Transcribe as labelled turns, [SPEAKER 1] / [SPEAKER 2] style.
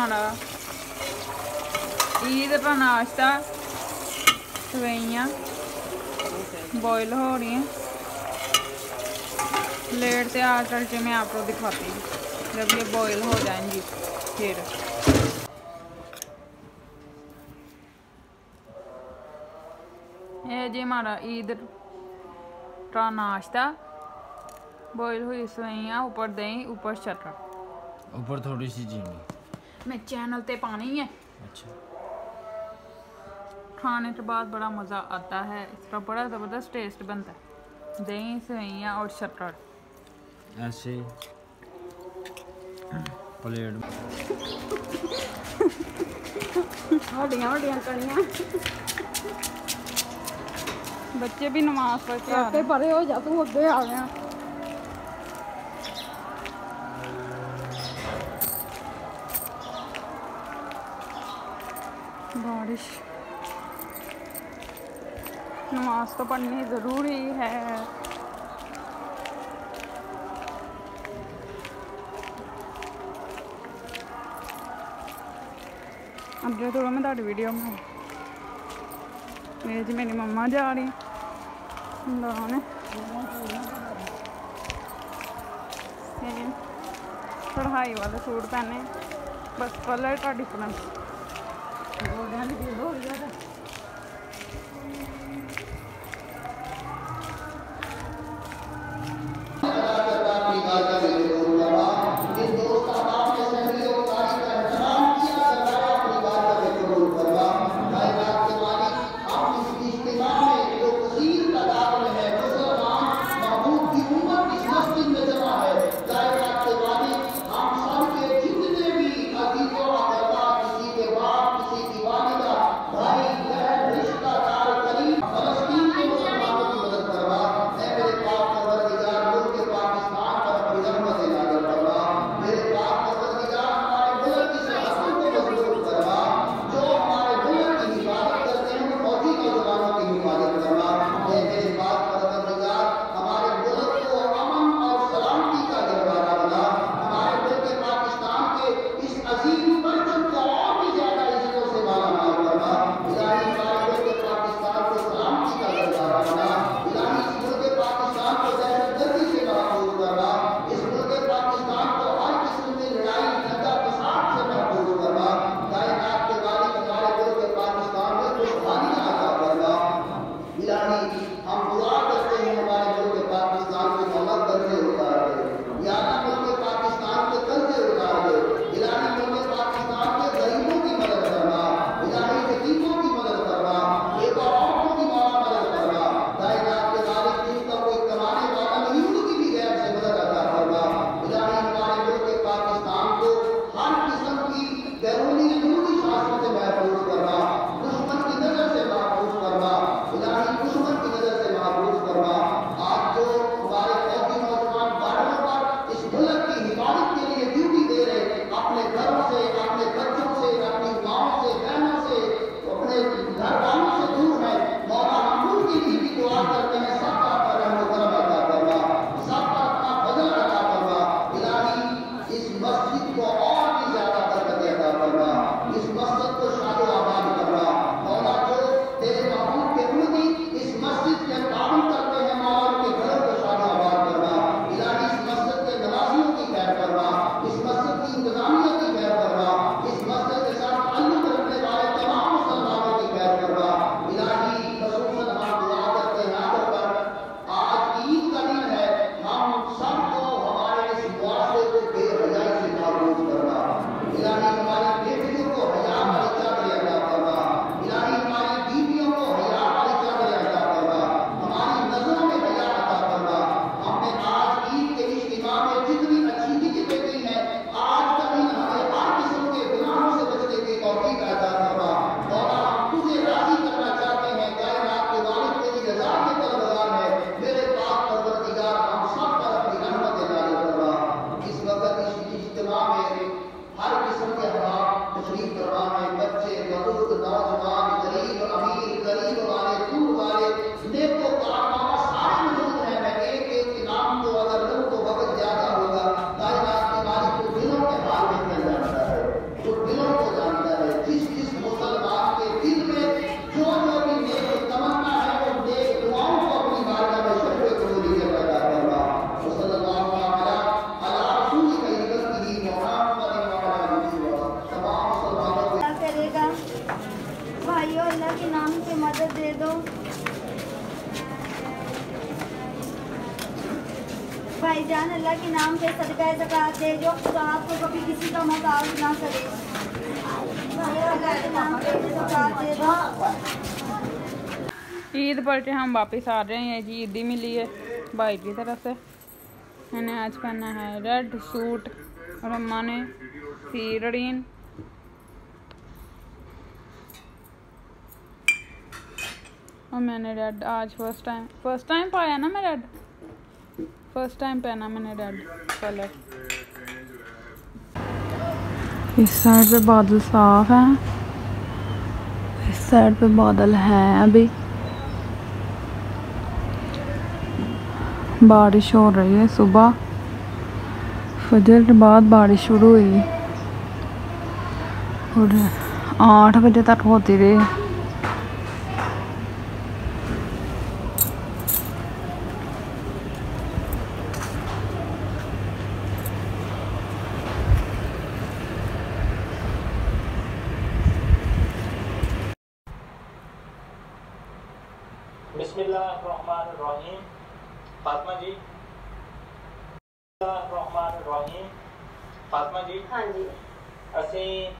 [SPEAKER 1] हमारा ईद का नाश्ता सवैयाँ बॉईल हो रही हैं प्लेट तैयार करके मैं आपको दिखाती हूँ जब ये बॉईल हो जाएँगी फिर ये जी हमारा ईद का नाश्ता बॉईल हुई सवैयाँ ऊपर दही ऊपर शटर
[SPEAKER 2] ऊपर थोड़ी सी चीनी
[SPEAKER 1] मैं चैनल ते पानी है
[SPEAKER 2] अच्छा
[SPEAKER 1] खाने के बाद बड़ा मज़ा आता है इसका बड़ा ज़बरदस्त टेस्ट बनता है दही सवैयाँ और शक्कर
[SPEAKER 2] ऐसे प्लेट में
[SPEAKER 3] ਵੱਡੀਆਂ ਵੱਡੀਆਂ ਕਣੀਆਂ
[SPEAKER 1] बच्चे भी नमाज पढ़ के आ
[SPEAKER 3] ਆਪੇ ਪਰੇ ਹੋ ਜਾ ਤੂੰ ਅੱਗੇ ਆ ਗਿਆ
[SPEAKER 1] बारिश। नमाज़ तो पढ़नी ज़रूरी है। अग्गे थोड़ा मैं तारी वीडियो में मेरे जी मेरी मम्मा जा रही। है पढ़ाई वाले सूट पहने। बस कलर का डिफरेंस
[SPEAKER 3] आदत दे
[SPEAKER 4] दो। भाईजान, अल्लाह के नाम से सदका जक़ात दे जो तो आपको कभी किसी का मकाब ना करे।
[SPEAKER 1] ईद पर के हम वापस आ रहे हैं, जी ईदी मिली है, भाई की तरफ़ से। मैंने आज पहना है रेड सूट और अम्मा ने सीरड़ीन। और मैंने रेड आज फ़र्स्ट टाइम फ़र्स्ट टाइम पाया ना मैं रेड फ़र्स्ट टाइम पहना मैंने रेड कलर इस साइड पे बादल साफ़ है। इस साइड पे बादल है अभी। बारिश हो रही है सुबह। फजर के बाद बारिश शुरू हुई। और आठ बजे तक होती रही।
[SPEAKER 5] बिस्मिल्लाहिर्रहमानिर्रहीम। फातिमा जी। बिस्मिल्लाहिर्रहमानिर्रहीम। फातिमा जी।
[SPEAKER 4] हाँ जी।
[SPEAKER 5] ਅਸੀਂ